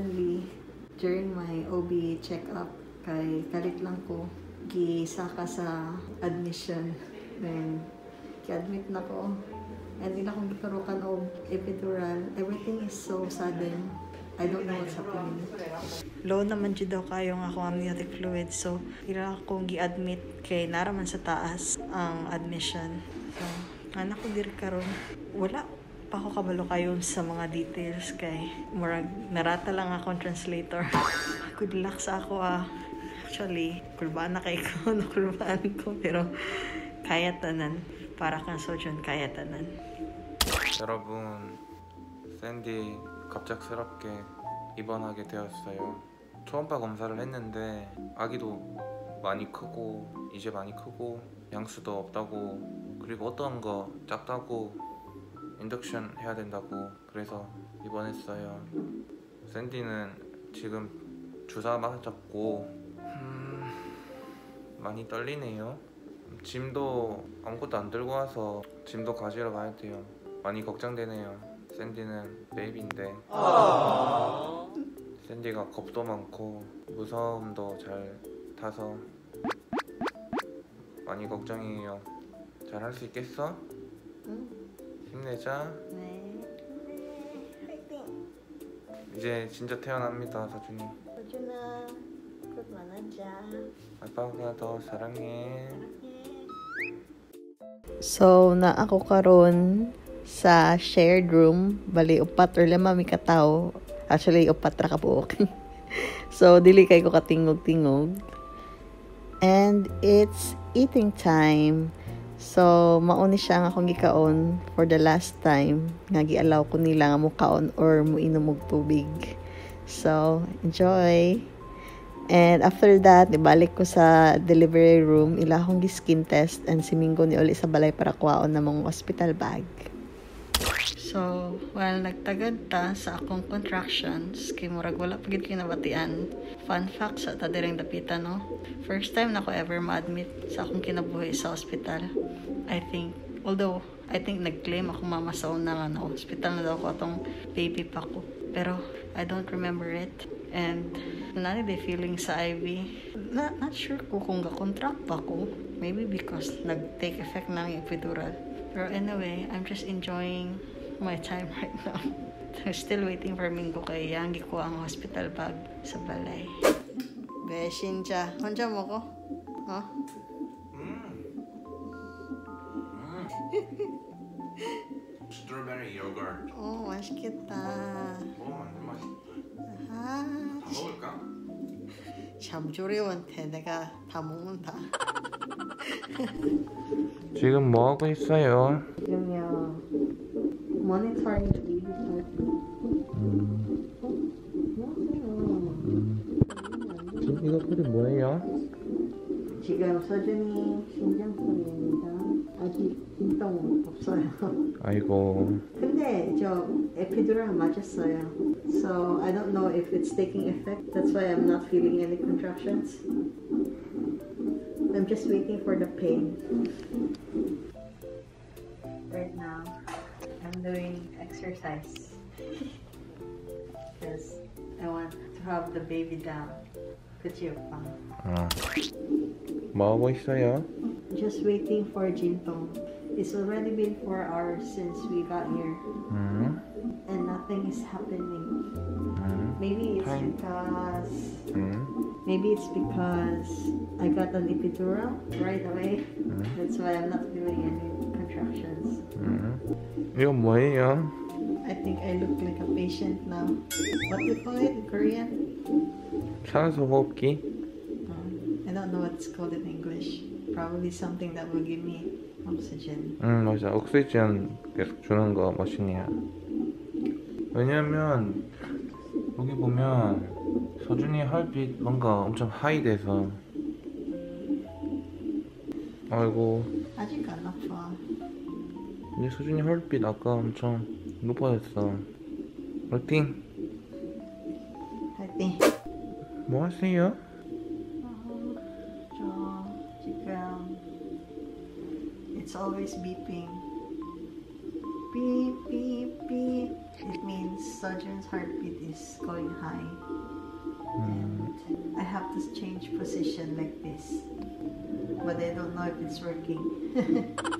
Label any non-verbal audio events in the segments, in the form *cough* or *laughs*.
suddenly, during my OB check-up, kay kalit lang ko, gisaka sa admission. Then, ki-admit na ko. And ila akong gikarokan og epidural. Everything is so sudden. I don't know what's happening. Low naman dyan daw kayo nga akong amniotic fluid. So, ila akong gi-admit kay naraman sa taas ang admission. So, anak ko diri karon wala pa ako kabalo kayo sa mga details kay murag narata lang akong translator. Good luck sa ako ah. Actually, kulbaan na kay ko, nakulbaan ko, pero kaya tanan. Para kang sojon, kaya tanan. 여러분, 샌디 갑작스럽게 입원하게 되었어요. 초음파 검사를 했는데 아기도 많이 크고 이제 많이 크고 양수도 없다고 그리고 어떤 거 작다고 인덕션 해야 된다고 그래서 입원했어요. 샌디는 지금 주사 맞았고 음, 많이 떨리네요. 짐도 아무것도 안 들고 와서 짐도 가지러 가야 돼요. 많이 걱정되네요. 샌디는 베이비인데 샌디가 겁도 많고 무서움도 잘 타서 많이 걱정이에요. 잘 할 수 있겠어? 응? 힘내자. 네. 네. 화이팅! 이제 진짜 태어납니다, 서준이. 소준아, 곧 만나자. 아빠가 더 사랑해. So, na ako karon sa shared room, bali upat or lima mi katawo. Actually, upat ra ka buok. *laughs* so, dili kay ko katingog-tingog. And it's eating time. So, mauni siya nga akong gikaon for the last time. Nga gialaw ko nila nga mo kaon or mo inom og tubig. So, enjoy! And after that, ibalik ko sa delivery room, ila akong skin test and si Mingo ni uli sa balay para kuwaon na mong hospital bag. So, while nagtagad ta sa akong contractions, kay murag wala pagid kinabatian. Fun fact sa ta direng dapitan, no? First time na ko ever ma-admit sa akong kinabuhi sa hospital. I think, although, I think nag-claim ako mama sa una nga na hospital na daw ko atong baby pa ko. Pero, I don't remember it. And, nani the feeling sa IV. Na, not sure ko kung ga-contract pa ko. Maybe because nag-take effect na ang epidural. Pero anyway, I'm just enjoying my time right now. I'm still waiting for Mingo kay Yangi ko ang hospital bag sa balay. Be, Shinja. Honja mo ko? Huh? 스트로베리 요거트. Oh, 맛있겠다. 뭐 완전 맛있다. 아, 다 먹을까? 잠조리원테 내가 다 먹는다. 지금 뭐 하고 있어요? 모니터링 TV 이거 소리 뭐예요? 지금 서준이 심장 소리입니다. 아직 진동 없어요. 아이고 근데 저 에피두랄 맞았어요. So I don't know if it's taking effect. That's why I'm not feeling any contractions. I'm just waiting for the pain. I'm doing exercise because I want to have the baby down. 그치 오빠? 어. 뭐 하고 있어요? Just waiting for Jintong. It's already been four hours since we got here. 응? and nothing is happening. 응? Maybe it's Fine. because 응? maybe it's because I got an epidural right away. 응? That's why I'm not feeling any Contractions. 응? 이건 뭐예요? I think I look like a patient now. What do you call it in Korean? 산소 호흡기? Um, I don't know what it's called in English. Probably something that will give me oxygen. 응 맞아 옥시전 계속 주는 거 머신이야 왜냐면 여기 보면 서준이 혈빛 뭔가 엄청 하이 돼서 아이고 아직 안 아파. 근데 서준이 혈빛 아까 엄청 높아졌어 화이팅 화이팅. 뭐 하세요? 저 지금 it's always beeping. Beep beep beep. It means Sojun's heartbeat is going high. 음, I have to change position like this. But I don't know if it's working. *laughs*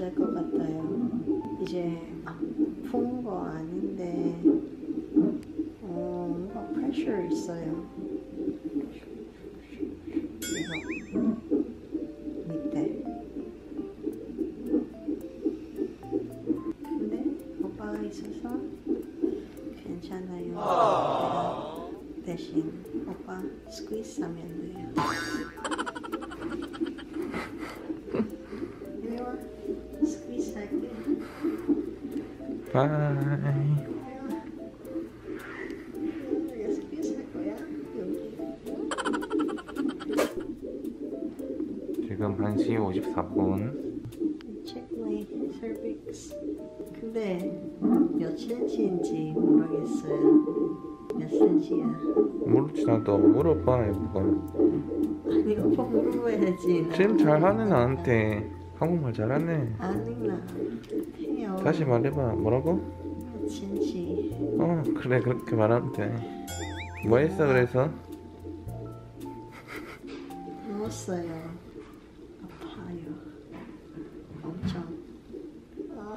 잘 것 같아요. 이제 아픈 거 아닌데, 어, 뭔가 프레셔 있어요. 바이. 지금 1시 54분. Check my cervix. 근데 몇 cm인지 모르겠어요. 몇 cm야? 모르지 나도 물어봐 이거. 아니 오빠 물어봐야지. 나. 쌤 잘하네 나한테. 한국말 잘하네. 아니 나 해요. 다시 말해봐. 뭐라고? 몇 cm? 어 그래 그렇게 말하면 돼. 뭐 했어 그래서? 누웠어요. 아파요. 엄청. 아,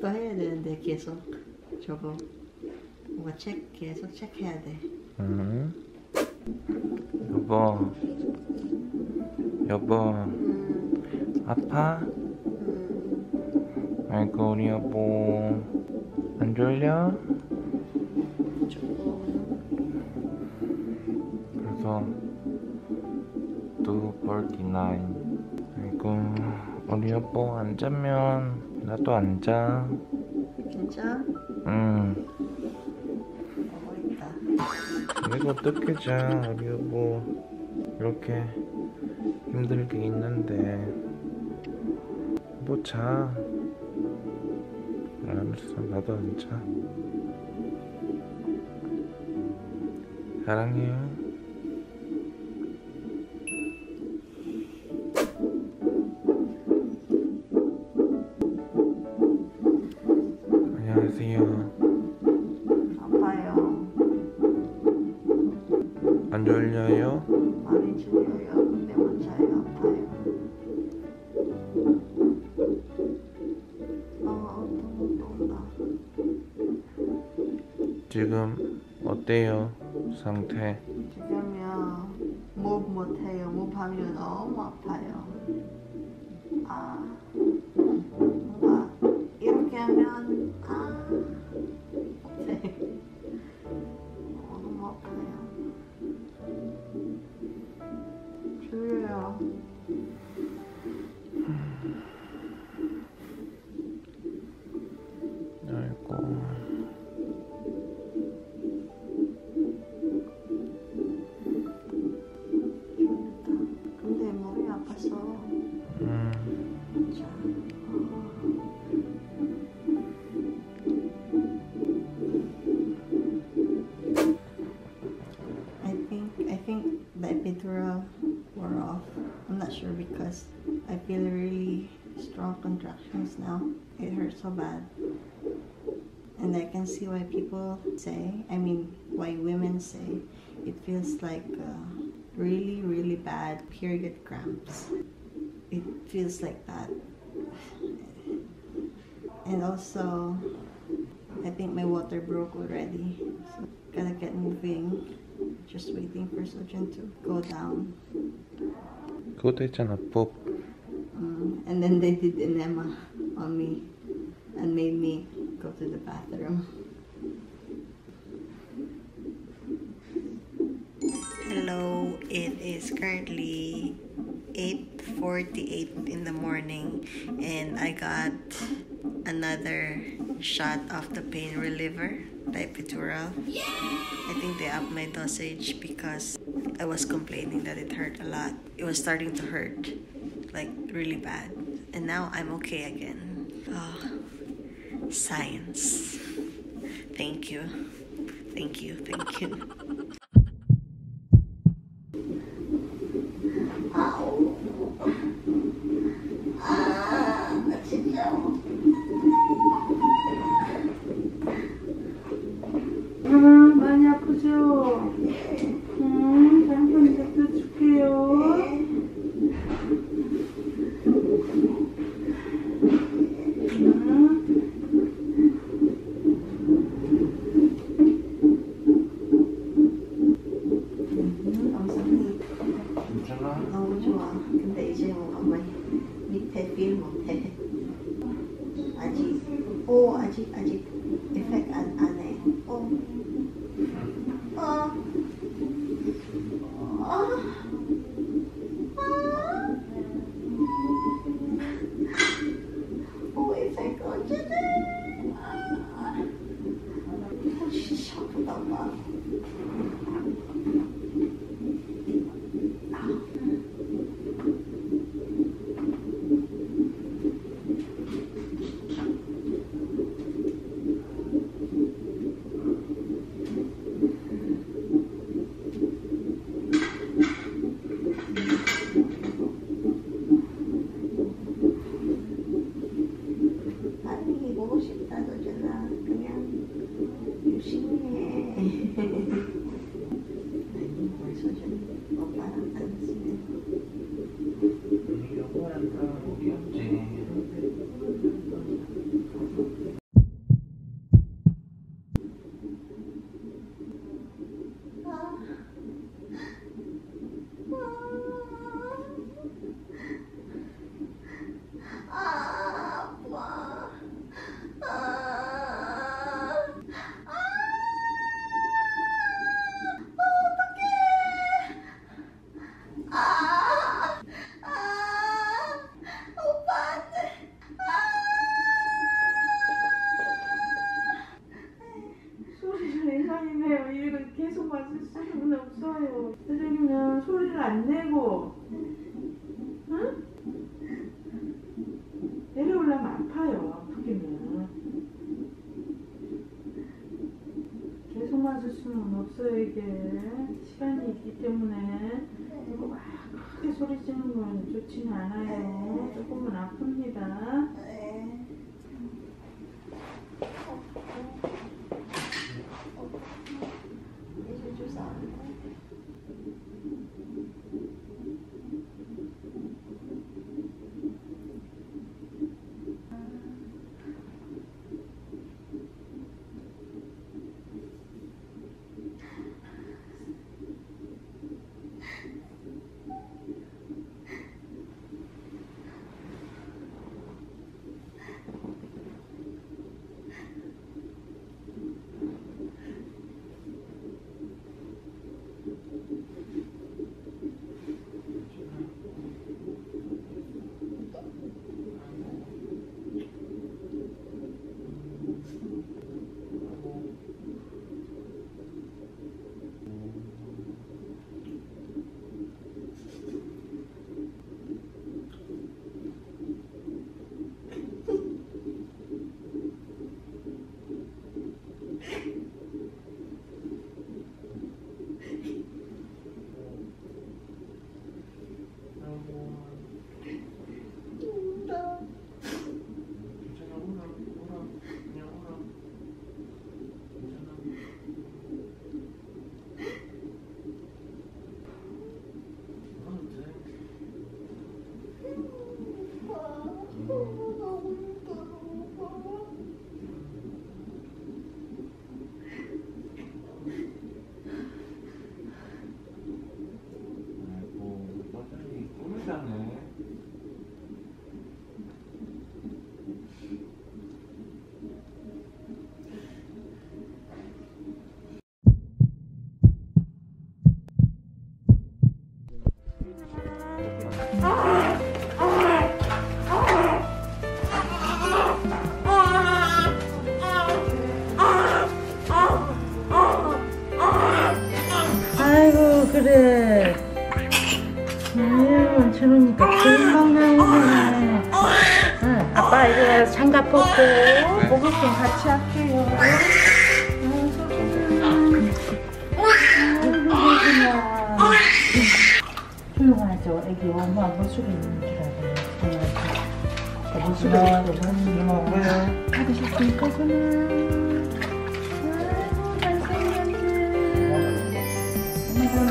또 해야 되는데 계속 저거 뭔가 체크 계속 체크해야 돼. 응. 여보. 여보. 음, 아파? 음, 아이고 우리 여보. 안 졸려? 그래서 249 아이고 우리 여보 안 자면 나도 안 자. 괜찮아? 응. 있다. 내가 어떻게 자 우리 여보 이렇게 힘들게 있는데 뭐 자. 알았어 나도 안 자. 사랑해요. 상태? 지금요 move 못해요. 하면 너무 아파요. 아 뭔가 이렇게 하면 contractions now. It hurts so bad. And I can see why people say, I mean, why women say, it feels like uh, really, really bad period cramps. It feels like that. And also, I think my water broke already. So gotta get moving. Just waiting for Sojin to go down. 交代じゃなポップ and then they did enema on me and made me go to the bathroom. Hello, it is currently 8:48 in the morning and I got another shot of the pain reliever, the epidural. I think they upped my dosage because I was complaining that it hurt a lot. It was starting to hurt like really bad. And now I'm okay again. Oh, science. Thank you. Thank you. Thank you. 시간이 있기 때문에 이거 막 크게 소리 지르는 건 좋지는 않아요. 조금은 아픕니다. 장갑 벗고 목욕 좀 같이 할게요. 조용하죠. 애기 엄마 물속에 있는 있거든 엄마 뭐야 받으셨으니까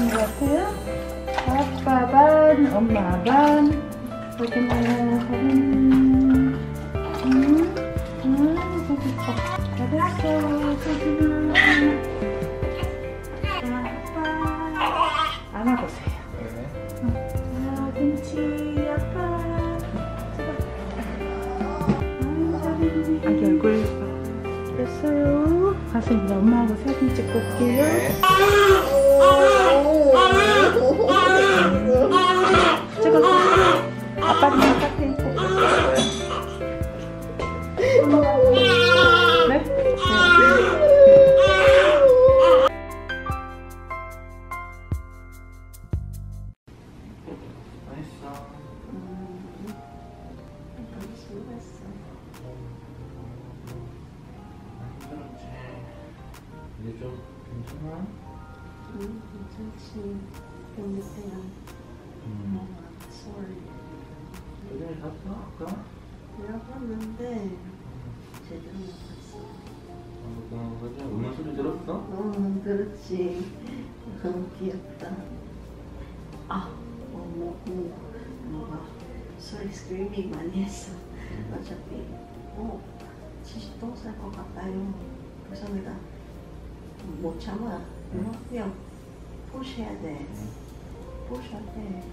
것 같아요? 아빠 반, 엄마 반. 여기 봐요, 사진. 저기 있어. 잘했어. 아빠. 안아보세요. 아, 김치, 아빠. 잘했네. 아기 얼굴 가서 이제 엄마하고 사진 찍고 올게요. 네. 찍었어. 아빠는 바깥 아까? 들어봤는데 제대로 못 봤어. 어, 그래. 음악 소리 들었어? 어, 그렇지. 너무 귀엽다. 아, 어, 뭐, 뭐, 뭐가 소리 스크리밍 많이 했어. 어차피, 어, 70동 살것 같아요. 그래서 내가 못 참아. 뭐, 그냥 푸시해야 돼. 푸시할 때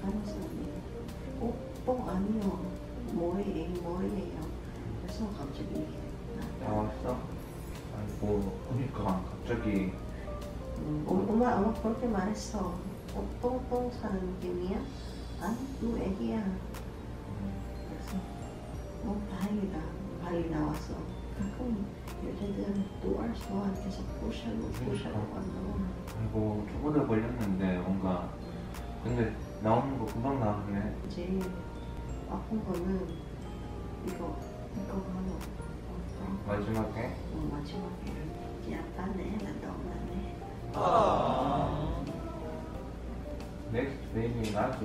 가는 사람이, 어, 똥 아니요. 뭐예요, 뭐예요. 그래서 갑자기 나 나왔어? 아이고, 그러니까 갑자기 음, 엄마, 엄마 그렇게 말했어. 어, 똥똥 사는 느낌이야? 아니, 너 애기야. 그래서, 어, 다행이다. 빨리 나왔어. 가끔 여자들 또알수 동안 계속 push하고 push하고 한다고. 아이고 초보들 걸렸는데 뭔가 근데 나오는 거 금방 나왔네. 제일 아픈 거는 이거, 이거 하나. 어, 마지막에 어, 마지막에 약간네, 나도 엄마네.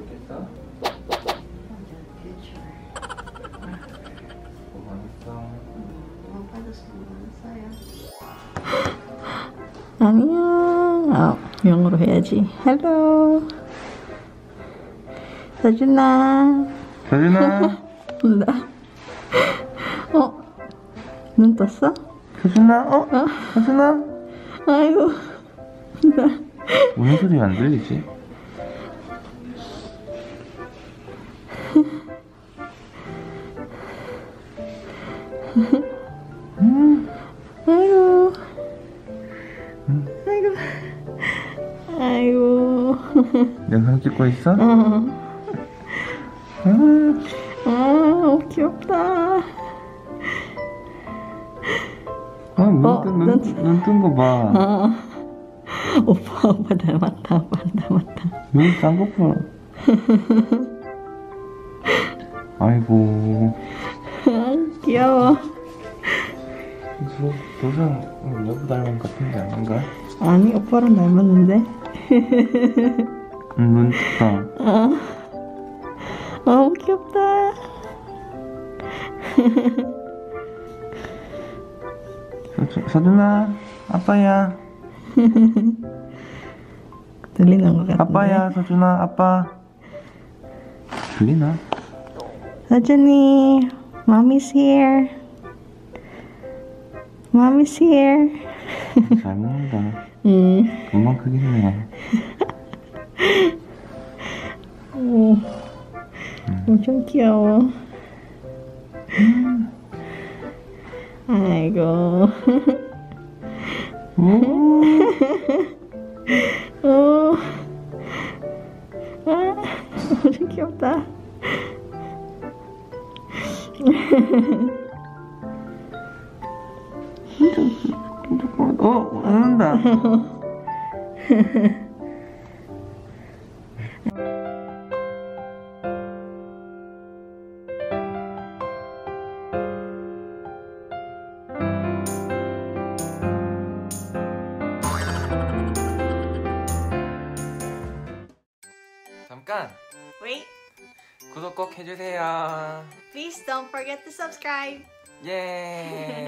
있겠어? 완전 future. 수고 많았어. 음, 오빠도 수고 많았어요. 안녕. 아, 영어로 해야지. Hello. 서준아. 서준아, 나. *laughs* 어? 눈 떴어? 서준아, 어? 서준아. 아이고. 나. 우는 소리 안 들리지? 아이고. 아이고. 아이고. 영상 찍고 있어? 어. 아, 아, 귀엽다. 아, 눈, 어, 뜬- 눈, 눈- 눈뜬 거 봐. 아. 오빠, 오빠 닮았다. 오빠 닮았다. 눈 쌍꺼풀. 아이고. 아, 귀여워. 저 도상 여보 닮은 것 같은데 아닌가? 아니, 오빠랑 닮았는데. 응, 눈 떴다. 아, 너무 귀엽다. 서준, 서준아, 아빠야. 들리는 것 같은데. 아빠야, 서준아, 아빠. 들리나? 서준이, mommy's here. mommy's here. 잘 먹는다. 응. 금방 크겠네. 오, 엄청 귀여워. 아이고. 오, 오. 아, 엄청 귀엽다. 어, 웃는다. *laughs* subscribe. 예.